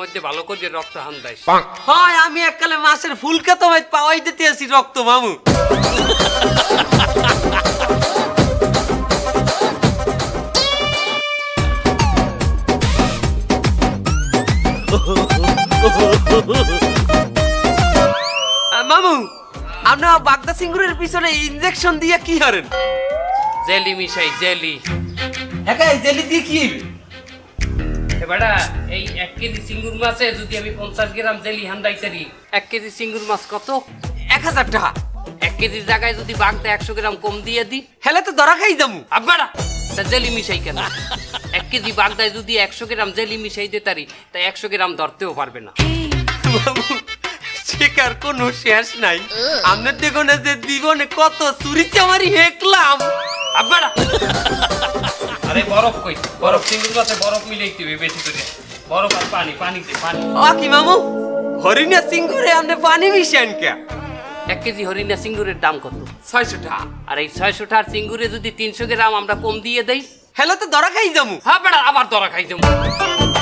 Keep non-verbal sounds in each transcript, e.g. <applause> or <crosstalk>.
মধ্যে ভালো করে রক্ত হান দেয়। হয় আমি এককালে মাছের ফুলকে তো পাওয়াই দিতে আছি রক্ত মামু। মামু আপনার বাগদা সিঙ্গুরের পিছনে ইনজেকশন দিয়ে কি হারেন? জেলি মিশাই জেলি। হ্যাঁ জেলি দিয়ে কি? হইবে? এবারে এই এক কেজি চিঙ্গুর মাছে যদি আমি পঞ্চাশ গ্রাম জেলি হান্ডাই তারি এক কেজি চিঙ্গুর মাছ কত? এক হাজার টাকা। এক কেজির জায়গায় যদি বাগদা একশো গ্রাম কম দিয়ে দিই হেলে তো ধরা খাই আব্বারা তা জেলি মিশাই কেন? এক কেজি বাগদায় যদি একশো গ্রাম জেলি মিশাই দিতে পারি তা একশো গ্রাম ধরতেও পারবে না। বাবু শেখার কোনো শেষ নাই। আপনার দেখুন যে জীবনে কত চুরি চামারি হেকলাম। আরে বরফ কই? বরফ চিঙ্গুর মাছে বরফ মিলাইতে হবে বেশি করে। বরফ আর পানি পানি দে পানি। ও কি মামু হরিণা সিংগুরে আপনি পানি মিশান কে এক কেজি হরিণা সিঙ্গুরের দাম কত? ছয়শো টাকা। আর এই ছয়শো টার সিঙ্গুরে যদি তিনশো গ্রাম আমরা কম দিয়ে দেই? হেলে তো ধরা খাই যামু। হ্যাঁ বেড়া আবার দরা খাই দেবো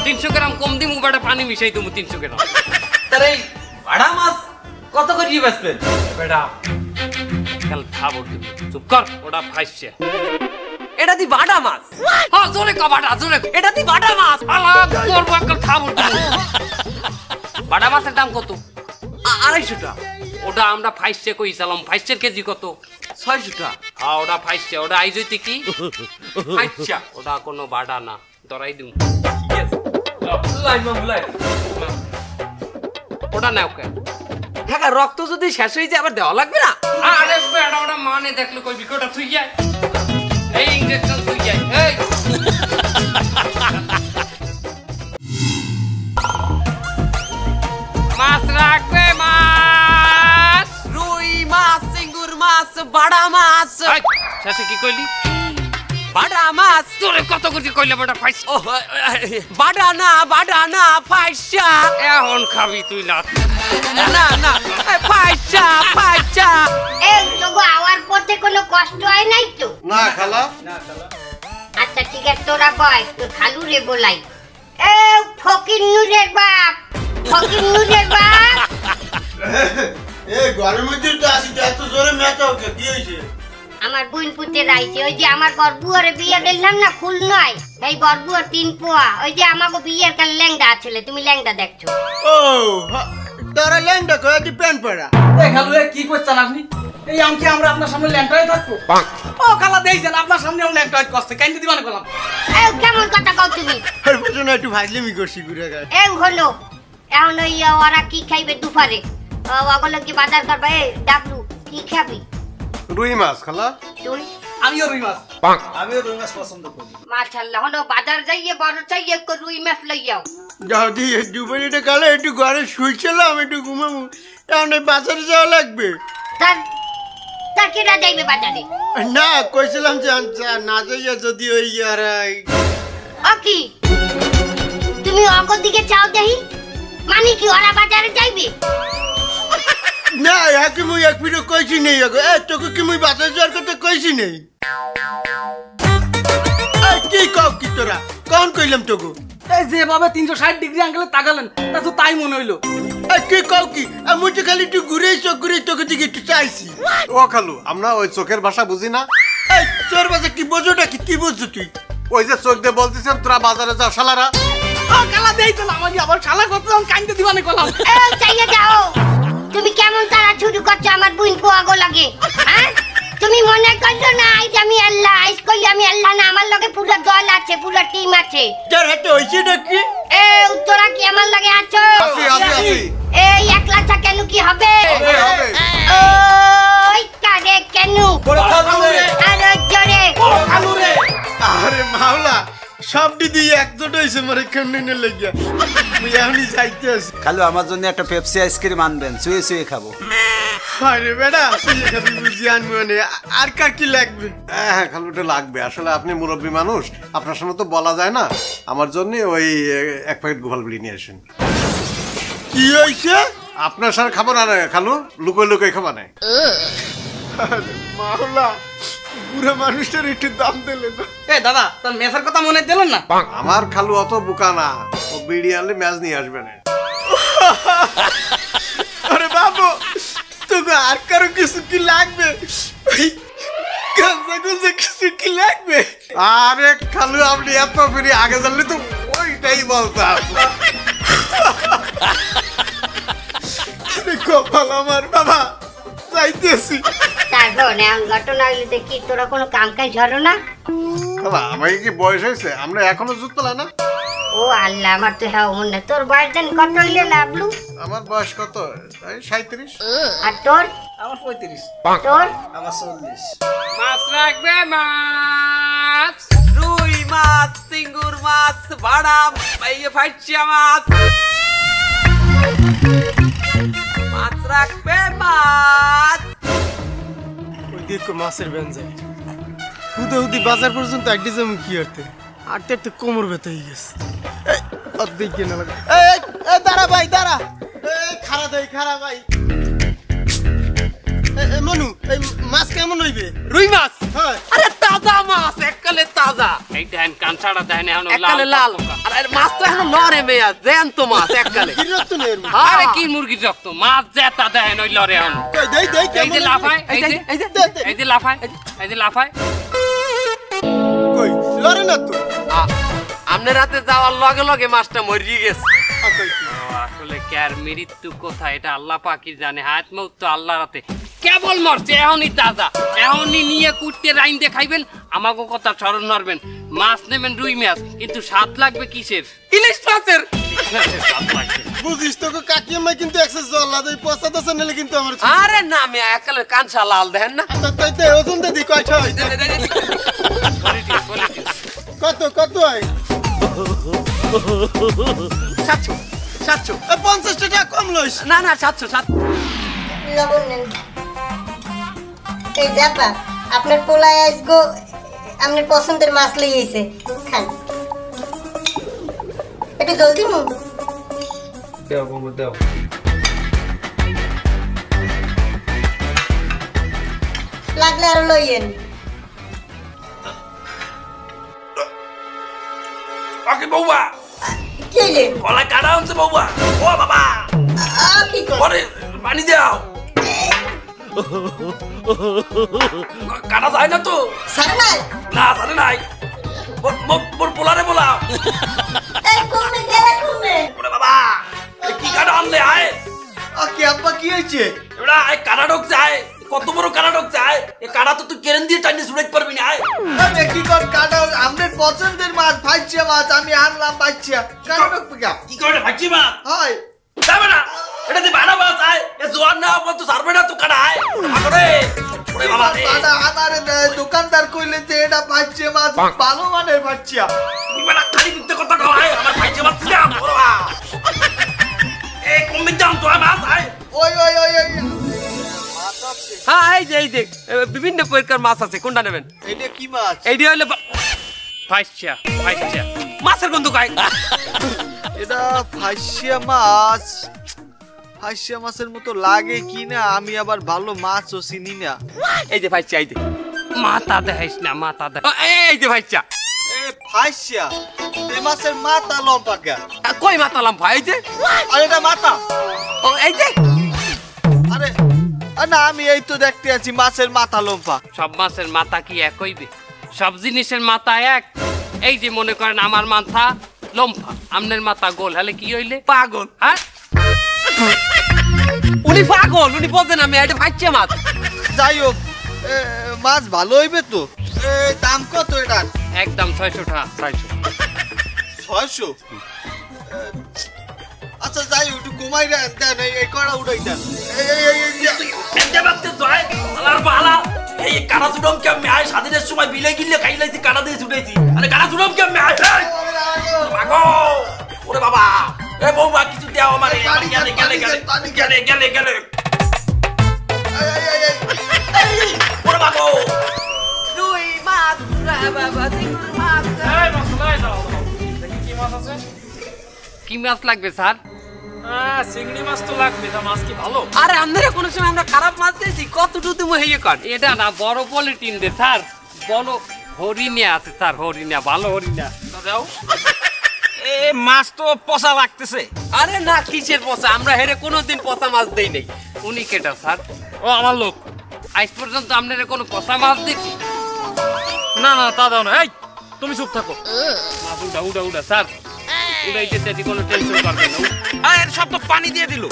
তিনশো গ্রাম কম দিমু বেটা পানি মিশাই দেবো তিনশো গ্রাম। তারে ভাড়া মাছ কত করে বেচবেন? বেটা কাল খাব তুমি চুপ কর ওটা ফাইসছে এটা দি বাটা মাছ। হ্যাঁ জোরে বাটা জোরে এটা দি বাটা মাছ। আলা করব কাল খাব বাটা মাছের দাম কত? আ- আড়াইশো টাকা। ওটা আমরা ফাইসছে কইছিলাম ফাইসের কেজি কত? ছয়শো টাকা। হ্যাঁ ওটা ফাইসছে ওটা আইজইতে কি? আচ্ছা ওটা কোনো বাটা না। দরাই দিম। ওটা নাও কেন হ্যাঁ রক্ত যদি শেষ হয়ে যায় আবার দেওয়া লাগবে না? আরে বেড়া ওটা মানে দেখল কই বিকটা তুই যায়। এই ইঞ্জেকশন তুই যায় এই। মাছ রাখবে মাছ। রুই মাছ সিঙ্গুর মাছ বাড়া মাছ। এই, শেষে কি কইলি? বাড়া মাছ। তোরে কত কিছু কইলে ফাইস বাড়া না বাড়া না ফাইসা। এখন খাবি তুই লাত কোনো কষ্ট হয় নাই তো আচ্ছা ঠিক আছে তোরা বয় আমার বোন পুতে রাইছে ওই যে আমার বরবুয়ারে বিয়ে দিলাম না খুল নয় এই বরবুয়ার তিন পোয়া ওই যে আমাকে বিয়ের কাল ল্যাংডা ছেলে তুমি ল্যাংডা দেখছ তোরা ল্যাংটা করে দি প্যান্ট পরা? এই খালু এ কি করছেন আপনি? এই আমকে আমরা আপনার সামনে ল্যাংটাই থাকব? ও খালা দেখছেন আপনার সামনে আমি ল্যাংটাই করছে কাইন্দি দিবানে করলাম এই কেমন কথা কও তুমি? আর বলছো না একটু ভাজলিমি করছি ঘুরে গায়ে এই হলো এখন ওই ওরা কি খাইবে দুপারে? ওগুলো কি বাজার করবে এই ডাবলু কি খাবি? রুই মাছ খালা। তুই আমিও রুই মাছ। আমিও রুই মাছ পছন্দ করি। মাশাল্লাহ হলো বাজার যাইয়ে বড় চাইয়ে রুই মাছ লইয়াও। যদি দুপুরে কালে একটু ঘরে শুইছিলাম একটু ঘুমাবো এখন বাজারে যাওয়া লাগবে। না কইছিলাম যে না যাইয়া যদি ওই আর কি? তুমি অগর দিকে চাও দেহি মানে কি ওরা বাজারে যাইবে? না একে মুই এক পিঠে কইছি নেই এ তোকে কি মুই বাজারে যাওয়ার কথা কইছি নেই? কি কও কি তোরা? কখন কইলাম তোকে? এই যেভাবে তিনশো ষাট ডিগ্রি অ্যাঙ্গেলে তাকালেন তা তো তাই মনে হইল। এই, কি কও কি? আমি তো খালি একটু ঘুরে চোখ ঘুরে তোকে দিকে একটু চাইছি। ও খালু আমরা ওই চোখের ভাষা বুঝি না। এই তোর বাজে কি বোঝোটা কি কি বুঝছ তুই? ওই যে চোখ দিয়ে বলতেছেন তোরা বাজারে যাও শালারা। ও আমাকে আবার শালা করছে আমি কাইন্দি দিবানে করলাম। এই চাইয়ে যাও। তুমি কেমন তারা শুরু করছ আমার বুইন পোয়াগো লাগে হ্যাঁ? তুমি মনে করছ না আজ আমি আল্লাহ আজ কইলে আমি আল্লাহ না? আমার লগে পুরো দল আছে পুরো টিম আছে। যার হাতে হয়েছে নাকি? এ উত্তরা কি আমার লগে আছো? আসি আসি আসি। এই একলা কেন কি হবে? হবে হবে। ওই কারে কেন? আরও জোরে। আরে মাওলা সবটি দিয়ে একজোট হয়েছে মরে কেমনে লেগে মুই এখনই যাইতে আছি খালু আমার জন্য একটা পেপসি আইসক্রিম আনবেন শুয়ে শুয়ে খাব। আরে বুঝি আনব মানে আর কার কি লাগবে? হ্যাঁ হ্যাঁ খালু ওটা লাগবে। আসলে আপনি মুরব্বী মানুষ আপনার সামনে তো বলা যায় না। আমার জন্য ওই এক প্যাকেট গোপাল বিড়ি নিয়ে আসেন। কি হয়েছে? আপনার সার খাব না খালু? লুকোয় লুকোয় খাব না আরে মাওলা বুড়া মানুষটার একটু দাম দিলে না। এ দাদা তোর মেসের কথা মনে দিলেন না? আমার খালু অত বোকা না। ও বিড়ি আনলে ম্যাচ নিয়ে আসবে না। <laughs> আর কারও কিছু কি লাগবে? কিছু কি লাগবে? আরে খালু আপনি এত বিড়ি আগে জানলে তো ওইটাই বলতাম। কপাল আমার বাবা চাইতেছি তারপর এমন ঘটনা হইলে কি তোরা কোনো কাম কাজ ধরো না আমাকে কি বয়স হয়েছে? আমরা এখনও জুত পেলা না? ও আল্লাহ আমার তো হ্যাঁ মনে তোর বয়স জানি কত হইলে লাভলু আমার বয়স কত? এই সাঁত্রিশ আর তোর? আমার পঁয়ত্রিশ। তোর? আমার চল্লিশ। মাছ রাখবে মাছ রুই মাছ সিঙ্গুর মাছ ভাড়া এই ফাইচিয়া মাছ। মাছ রাখবে মাছ। ওই দেখো মাছের ব্যঞ্জন হুদে হুদি বাজার পর্যন্ত আড্ডি যেমন কি আরতে আটতে আটতে কোমর ব্যথা হয়ে গেছে। অর্ধেক কেনা লাগে দাঁড়া ভাই দাঁড়া। এই খারা দেই খারা ভাই। মনু এই মাছ কেমন হইবে রুই মাছ? হয়। আরে তাজা মাছ এককালে তাজা। এই দেখেন কানসাড়া দেখেন এখন এককালে লাল। আরে মাছ তো এখন নরে মেয়া জ্যান্ত মাছ এককালে। কিরত তো নেই আরে কি মুরগির রক্ত? মাছ জেতা দেখেন ওই লরে এখন। দেই দেই এই কেমন যে লাফায় এই যে। এই যে লাফায় এই যে লাফায়। কই লড়ে না তো? আমনের রাতে যাওয়ার লগে লগে মাছটা মরিয়ে গেছে। আসলে কার মৃত্যু কোথায়? এটা আল্লাহ পাকি জানে। হাত মৌত তো আল্লাহ রাতে কেবল মরছে এখনই তাজা। এখনই নিয়ে কুটতে রাইন দিয়ে খাইবেন আমাকে কথা স্মরণ নড়বেন মাছ নেবেন রুই মাছ কিন্তু স্বাদ লাগবে কিসের? ইলিশ মাছের। বুঝিস তো কাকিমা কিন্তু একশো জল্লা দেই পচা দশা নিলে কিন্তু আমার আরে না মেয়া এককালে কানসা লাল দেখেন না। তাই তো ওজন দে দি কয়টা হয়. কত কত সাতশো সাতশো। পঞ্চাশ টাকা কম লইস। না না সাতশো সাত লবণ নেন। এই জাপা আপনার পোলায় আপনার পছন্দের মাছ লইয়েছে খান। একটু জলদি মু লাগলে আরও লইয়েন। ওকে বৌবা কি হইলে গলা কাটা হচ্ছে বৌবা ও বাবা। কি কর? পরে পানি দাও কাটা যায় না তো? সারে নাই? না জানে নাই। মোর- পোলারে বলাও। বাবা কি কাটা আনলে আয়। কি আব্বা কি হয়েছে? এবার আয় কাটা ঢোক যায় কত বড় কাটা ঢোক যায় এ কাটা তো তুই কেরেন দিয়ে টাইনে ছুড়াইতে পারবি না আয়। কি কর কাটা আমাদের পছন্দের মাছ ভাইছে মাছ আমি আনলাম বাচ্চা কাটা ঢুকবে কা কি করে ভাবছি মা হয়। যাবে না এটা দিয়ে ভাড়া বাস আয়। এ জোয়ার না বল তো সারবে না তুই কাটা আয়। আগরে ওরে বাবা রে। কাটা আনারে দেয়, দোকানদার কইলে যে এটা ভাইছে মাছ ভালো মানের বাচ্চা তুই বেলা খালি মিথ্যে কথা কও আয়। আমার বাচ্চা দাম ওরে বাবা এ কমে দাম তো মাছ আয়। ওই ওই ওই ওই। হ্যাঁ এই যে এই যে বিভিন্ন প্রকার মাছ আছে কোনটা নেবেন? কি মাছ? এইটা মাছের গন্ধ গায় এটা ফাইসিয়া মাছ। ফাইসিয়া মাছের মতো লাগে কি না আমি আবার ভালো মাছও চিনি না। এই যে ভাইচা এই যে। মাথা দেখাইস না মাথা দেখ এই যে ভাইচা ফাইসিয়া এই মাছের মাথা লম্বা কই মাতালাম ভাই এই যে? আর এটা মাথা। ও এই যে। না আমি এই তো দেখতে আছি মাছের মাথা লম্বা সব মাছের মাথা কি এক হইবে সব জিনিসের মাথা এক এই যে মনে করেন আমার মাথা লম্ফা আমনের মাথা গোল হলে কি হইলে পাগল হ্যাঁ উনি পাগল উনি বোঝেন আমি এটা ভাইচা মাছ যাই হোক এ, মাছ ভালো হইবে তো এ, দাম কত এটার একদম ছয়শো টাকা ছয়শো ছয়শো আচ্ছা যাই হোক, একটু কমাই দেন দেন এই- এই কড়া উঠাই দেন এই, এই, এই, এতে বাতে জয় আলার বালা এই কাটা চুডম কে আমি আয়? স্বাধীনের সময় বিলে গিলে খাইলাইছি কাটা দিয়ে ছুটাইছি আরে কাটা চুডম কে আমি আয়? এই! ওরে বাবা। এ বৌমা কিছু দেও আমারে গেলে গেলে গেলে। গেলে গেলে গেলে। এই, এই, এই, এই। ওরে মাগো মাছ বাবা চিংড়ি মাছ কি মাছ লাগবে স্যার? চিংড়ি মাছ তো লাগবে তা মাছ কি ভালো? আরে আপনারা কোনো সময় আমরা খারাপ মাছ দিয়েছি কতটুকু তুমি হইয়ে কর? এটা না বড় পলিটিন দে স্যার। বড় হরিণে আছে স্যার হরিণা ভালো হরিণা দাও <laughs> এ মাছ তো পচা লাগতেছে। আরে না কিসের পচা? আমরা হেরে কোনোদিন পচা মাছ দেই নাই। উনি কেটা স্যার? ও আমার লোক। আজ পর্যন্ত আপনারা কোনো কষা মাছ দেখি না না তা দাও না। এই তুমি চুপ থাকো। উঠা উঠা উঠা স্যার। উড়াইতে চাইছি কোনো টেনশন করবেন না। আরে সব তো পানি দিয়ে দিল।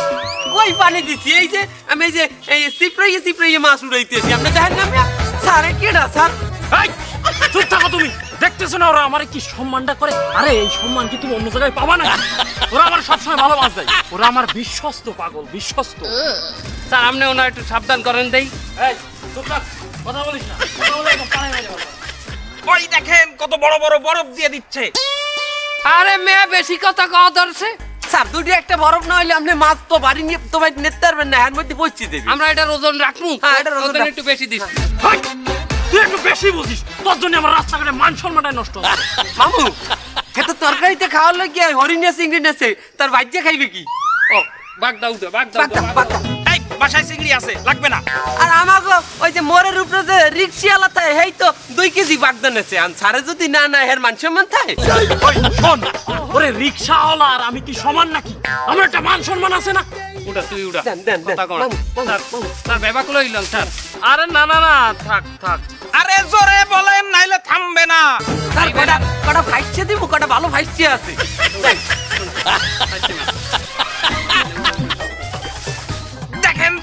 ওই পানি দিছি? এই যে আমি এই যে এই সিপ্রাইয়ে সিপ্রাইয়ে মাছ উড়াইতেছি। আপনি দেখেন না স্যার কেডা স্যার? চুপ থাকো তুমি। দেখতেছো না ওরা আমারে কি সম্মানটা করে? আরে এই সম্মান কি তুমি অন্য জায়গায় পাবা না ওরা আমার সবসময় ভালো মাছ দেয় ওরা আমার বিশ্বস্ত পাগল বিশ্বস্ত। স্যার আপনি ওনার একটু সাবধান করেন দেই। এই চুপ থাক। কথা বলিস না। কথা বলে। ওই দেখেন কত বড় বড় বরফ দিয়ে দিচ্ছে। আরে মেয়ে বেশি কথা কওয়া ধরছে। স্যার দুটি একটা বরফ না হইলে আপনি মাছ তো বাড়ি নিয়ে তো ভাই নিতে পারবেন না এর মধ্যে পৌঁছে দেবে। আমরা এটার ওজন রাখব? হ্যাঁ, এটার ওজন একটু বেশি দিস। তুই একটু বেশি বুঝিস। তোর জন্য আমার রাস্তাঘাটে মান সম্মানটাই নষ্ট মামু খেতে তরকারিতে খাওয়ার লোক হরিণে চিংড়ি নেছে তার ভাজ্যে খাইবে কি? ও বাগদা উঠে বাগদা বাগদা, বাসায় চিংড়ি আছে লাগবে না। আর আমাকে ওই যে মোরের উপরে যে রিক্সিওয়ালা থাকে হেই তো দুই কেজি বাগদা নেছে আর সারে যদি না না হের মান সম্মান থাকে? ওই শোন ওরে রিক্সাওয়ালা আর আমি কি সমান নাকি? আমার একটা মান সম্মান আছে না? উঠা তুই উঠা। দেন, দেন, দেন। কথা কও না। মামু, মামু, স্যার, ব্যাপার আরে না না না থাক থাক। আরে জোরে বলেন নাইলে থামবে না। স্যার কটা কটা ভাইসে দিব কটা ভালো ভাইসে আছে। <laughs>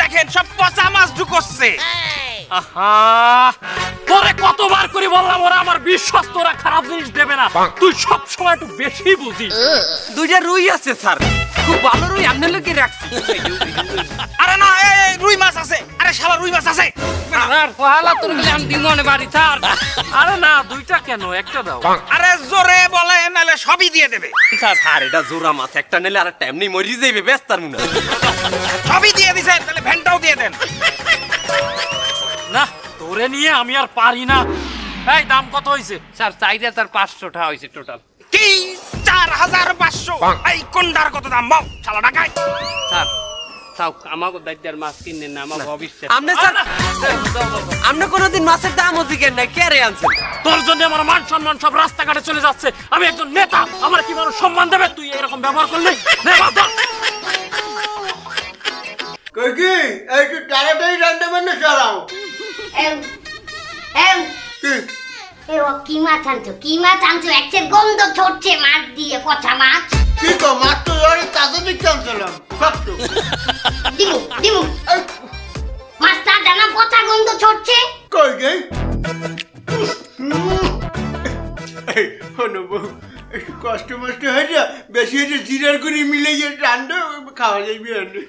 দেখেন সব পচা মাছ ঢুকছে আহা! তোরে কতবার করে বললাম ওরা আমার বিশ্বাস তোরা খারাপ জিনিস দেবে না। তুই সব সময় একটু বেশি বুঝিস। দুইটা রুই আছে স্যার। খুব ভালো রুই আপনার লোকে রাখছি। আরে না এই, এই, রুই মাছ আছে। আরে শালা রুই মাছ আছে। আর পহালা তোর গেলে আমি দিমনে বাড়ি স্যার আরে না দুইটা কেন? একটা দাও। আরে জোরে বলে নালে সবই দিয়ে দেবে। স্যার স্যার এটা জোড়া মাছ একটা নিলে আর একটা এমনি মরি যাইবে ব্যস্ত আর মুনা। সবই দিয়ে দিছে তাহলে ভ্যানটাও দিয়ে দেন। না তোরে নিয়ে আমি আর পারি না। এই দাম কত হইছে? স্যার চাইলে তার পাঁচশো টাকা হয়েছে টোটাল কি চার হাজার পাঁচশো এই কোনটার কত দাম? বল শালা ডাকাই। স্যার তাও আমাকে দায়িত্বের মাছ কিনে না আমার অবিশ্বাস আপনি স্যার আপনি কোনোদিন মাছের দাম অধিকের নাই কে রে আনছেন তোর জন্য আমার মান সম্মান সব রাস্তাঘাটে চলে যাচ্ছে। আমি একজন নেতা আমার কি মানুষ সম্মান দেবে? তুই এরকম ব্যবহার করলে? নে একটু তাড়াতাড়ি রান্না বান্না চালাও? কি? এ ও কি মাছ আনছো? কি মাছ আনছো? গন্ধ ছড়ছে মাছ দিয়ে পচা মাছ। কি কো মাছ তো ধরে তাতে দিকে আনছিলাম। দিমু দিমু এই, মাছ পচা গন্ধ ছড়ছে? কই গে? এই হনো বউ একটু কষ্ট মষ্ট হয়ে যা বেশি হয়েছে জিরার গুঁড়ি মিলে গিয়ে রান্না খাওয়া যাইবে রান্না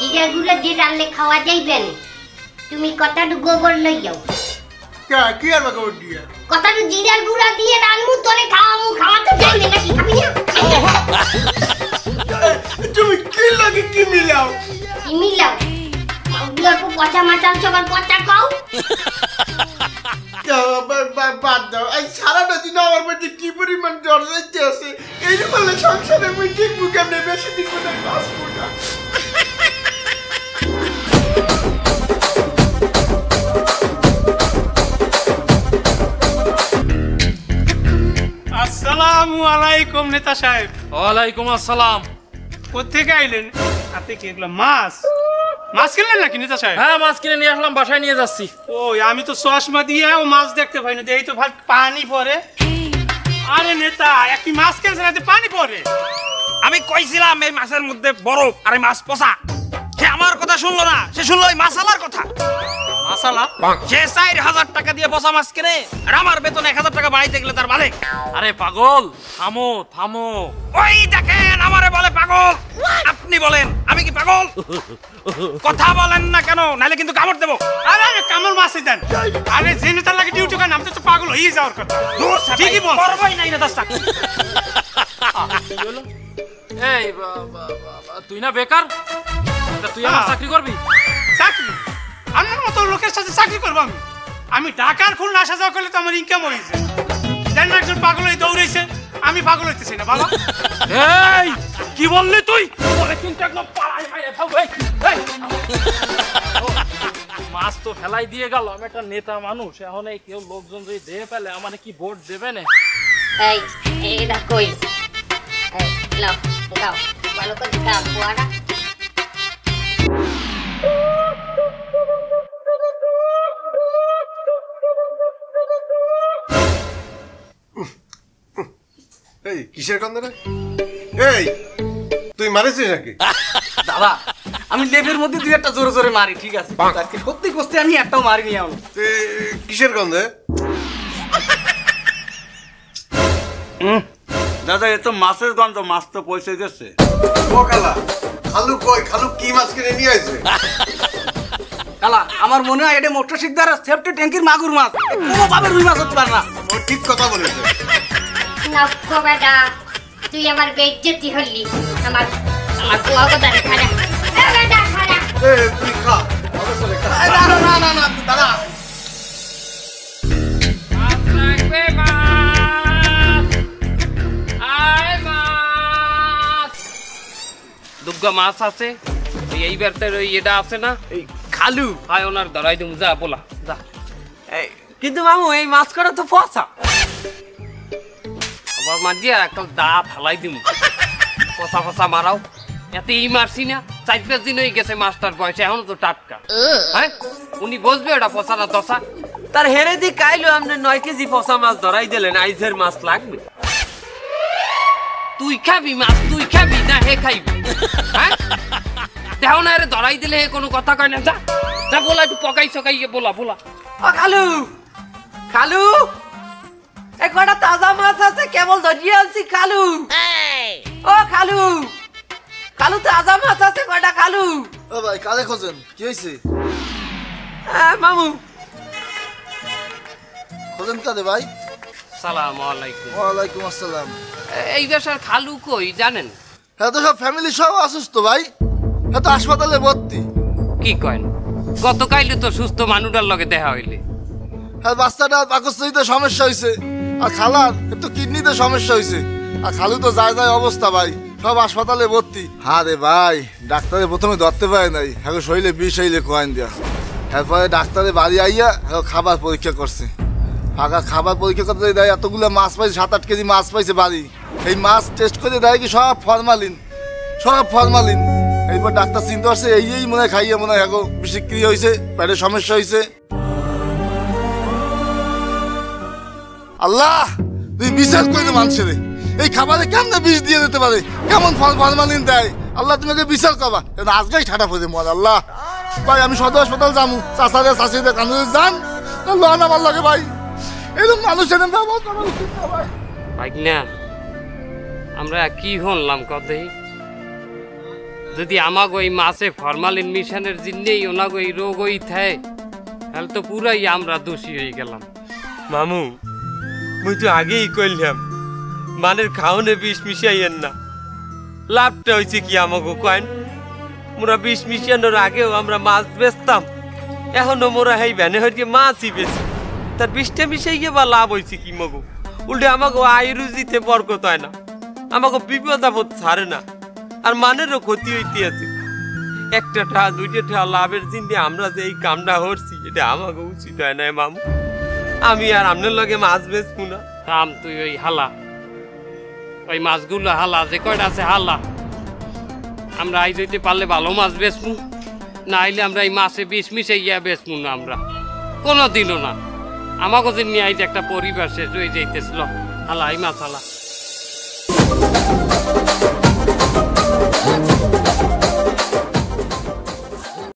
জিরা গুঁড়ো দিয়ে রান্না খাওয়া যাইবে না। তুমি কটাটু গোবর লই যাও কে কি আর বাবা দিয়া কটাটু জিরার গুঁড়া দিয়ে রান্নু তোরে খাওয়ামু খাওয়া তো যাইবে নাকি খাবি না? তুমি কি লাগে কি মিলাও? কি মিলাও? অল্প পচা মাছ আনছো আবার পচা খাও। বাদ দাও। এই সারাটা দিন আমার মধ্যে কি পরিমাণ জ্বর যাইতে আছে এই বলে সংসারে মুই ঠিক বুকে বেশি দিন হয় বাঁচবো না আসসালামু আলাইকুম নেতা সাহেব। ওয়ালাইকুম আসসালাম। কোথেকে আইলেন? আপনি কি এগুলো মাছ? মাছ কিনলেন নাকি নেতা সাহেব? হ্যাঁ মাছ কিনে নিয়ে আসলাম বাসায় নিয়ে যাচ্ছি। ওই আমি তো চশমা দিয়ে ও মাছ দেখতে পাই না এই তো ভাই পানি পরে। আরে নেতা একটি মাছ কিনছে না পানি পরে। আমি কইছিলাম এই মাছের মধ্যে বরফ আর এই মাছ পচা। সে আমার কথা শুনলো না সে শুনলো ওই মাসালার কথা। চার হাজার টাকা দিয়ে পচা মাছ কিনে আর আমার বেতন এক হাজার টাকা বাড়াইতে গেলে তার মালিক। আরে পাগল থামো থামো। ওই দেখেন আমারে বলে পাগল। আপনি বলেন আমি কি পাগল? কথা বলেন না কেন নাহলে কিন্তু কামড় দেবো। আরে আরে কামড় মাছই দেন। আরে নেতার লাগে ডিউটি করেন আমি তো পাগল হয়ে যাওয়ার কথা। ঠিকই বল করবই নাই না দশটা এই বা- বা- বা- বা, তুই না বেকার? তা তুই আমার হ্যাঁ। চাকরি করবি? আপনার মতো লোকের সাথে চাকরি করব আমি। আমি ঢাকার খুলনা আসা যাওয়া করলে তো আমার ইনকাম হয়েছে জানেন একজন পাগল হয়ে দৌড়েছে আমি পাগল হইতেছি না বাবা। এই কি বললি তুই। মাছ তো ফেলাই দিয়ে গেল আমি একটা নেতা মানুষ এখন এই কেউ লোকজন যদি দিয়ে ফেলে আমার কি ভোট দেবে না? এই এটা কই? এই লাও গাও ভালো করে গাও বুয়ারা এই কিসের গন্ধ রে? এই তুই মারিছিস নাকি? <laughs> দাদা আমি লেবের মধ্যে দুই একটা জোরে জোরে মারি ঠিক আছে? আজকে সত্যি কস্তে আমি একটাও মারিনি আমি কিসের গন্ধে দাদা এ তো মাছের গন্ধ মাছ তো পয়সা গেছে ও কালা খালু কই? খালু কি মাছ কিনে নিয়ে আসছে <laughs> কালা আমার মনে হয় এটা মোটর সিদ্ধার সেফটি ট্যাঙ্কির মাগুর মাছ। কোনো ভাবে রুই মাছ হতে পারে না। ও ঠিক কথা বলেছে। নক্কো বেটা তুই আমার বেজ্জতি হলি। আমার আমার বুয়া গোদারে বেটা খাড়া। তুই খা। আমার সাথে খা। এই, না না না না না দাদা লাগবে মাছ আয় মাছ দুর্গা মাছ আছে। ওই এইবার তোর ওই এটা আছে না? এই খালু। আয় ওনার ধরাই দিমু যা বলা। যা। এই, কিন্তু মামু এই মাছ করা তো পচা আবার মাঝিয়া একটা দাঁত হালাই দিমু। পচা পচা মারাও এতে ই মারছি না চার পাঁচ দিন হয়ে গেছে মাছটার বয়সে, এখনও তো টাটকা। হ্যাঁ উনি বসবে ওটা পচা না দশা তার হেরে দি কাইলো আপনি নয় কেজি পচা মাছ ধরাই দিলেন আইজের মাছ লাগবে। তুই খাবি মাছ, তুই খাবি না, হে খাইবি। হ্যাঁ দেহ না রে ধরাই দিলে হে কোনো কথা কয় না, যা। যা বলা একটু পকাই সকাই বলা বলা। ও খালু! খালু! এ কটা তাজা মাছ আছে কেবল ধরিয়ে আনছি খালু। ও খালু খালু তাজা মাছ আছে কটা খালু? ও ভাই কালে খোঁজেন কি হয়েছে মামু। খোঁজেন কালে ভাই। সালাম আলাইকুম। ওয়ালাইকুম আসসালাম। এই বেশার খালু কই জানেন? হ্যাঁ তো সব ফ্যামিলি সব অসুস্থ ভাই। হ্যাঁ তো হাসপাতালে ভর্তি। কি কয়েন? গতকাইলে তো সুস্থ মানুষটার লগে দেখা হইলে। হ্যাঁ বাচ্চাটা পাকস্থলিতে সমস্যা হয়েছে আর খালার একটু কিডনিতে সমস্যা হয়েছে আর খালু তো যায় যায় অবস্থা ভাই, সব হাসপাতালে ভর্তি। হ্যাঁ রে ভাই, ডাক্তারে প্রথমে ধরতে পারে নাই হ্যাঁ শরীরে বিষ হইলে কোয়াইন দেয়া। এরপরে ডাক্তারে বাড়ি আইয়া হ্যাঁ খাবার পরীক্ষা করছে। ফাঁকা খাবার পরীক্ষা করতে দেয়, এতগুলো মাছ পাইছে, সাত আট কেজি মাছ পাইছে বাড়ি। এই মাছ টেস্ট করে দেয় কি সব ফরমালিন সব ফরমালিন। এইবার ডাক্তার চিনতে পারছে, এই এই মনে হয় খাইয়ে মনে হয় এখন বিষক্রিয়া হয়েছে পেটের সমস্যা হয়েছে আল্লাহ তুই বিশ্বাস করে মানুষের এই খাবারে কেমনে বিষ দিয়ে দিতে পারে? কেমন ফল ফরমালিন দেয়? আল্লাহ তুমি ওকে বিচার করবা। আজকেই ঠাটা পড়ে মর আল্লাহ। ভাই আমি সদর হাসপাতাল যাব চাষারে চাষিদের কান্দে যান লোন আমার লাগে ভাই। এরকম মানুষের ব্যবহার করা উচিত না ভাই। ভাগনা আমরা কি হনলাম কতই যদি আমাগো এই মাছে ফরমালিন মিশনের জিন্নেই ওনাগো এই রোগ ওই থাকে তাহলে তো পুরাই আমরা দোষী হয়ে গেলাম। মামু মুই তো আগেই কইলাম, মানের খাওনে বিষ মিশাইয়েন না। লাভটা হয়েছে কি আমাকে কয়েন? মোরা বিষ মিশানোর আগেও আমরা মাছ বেচতাম, এখনও মোরা হেই ভ্যানে হইতে মাছই বেশি তার বিষটা মিশাইয়ে বা লাভ হয়েছে কি মগো? উল্টে আমাকে আয়ুরুজিতে বরকত হয় না আমাকে বিপদ আপদ ছাড়ে না, আর মানেরও ক্ষতি হইতে আছে। একটা ঠা, দুইটা ঠা লাভের চিন্তে আমরা যে এই কামটা হরছি এটা আমাকে উচিত হয় না মামু। আমি আর আপনার লগে মাছ বেচবো না। থাম তুই ওই হালা। ওই মাছগুলো হালা, যে কয়টা আছে হালা। আমরা আই যেতে পারলে ভালো মাছ বেচবো না আইলে আমরা এই মাছে বিষ মিশে গিয়া বেচবো না আমরা। কোনো দিনও না। আমাকে যে নিয়ে আইতে একটা পরিবার শেষ হয়ে যাইতেছিল। হালা, এই মাছ হালা।